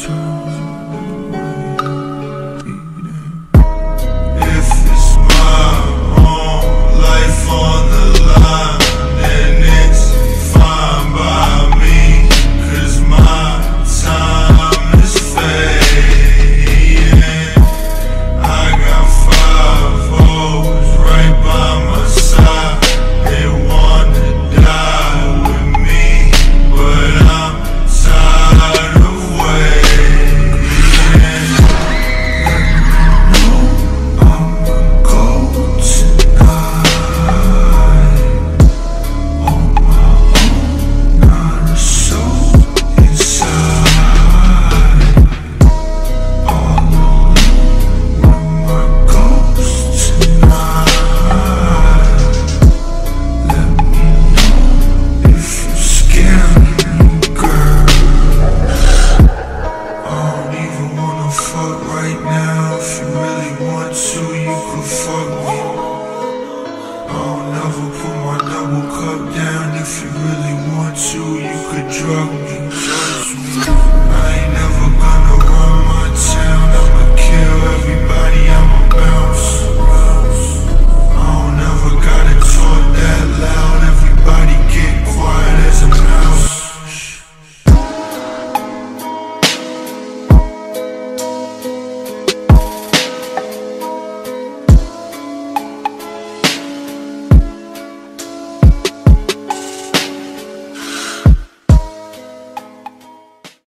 줘 want you could fuck me. I'll never put my double cup down. If you really want to, you could drug me. Judge me.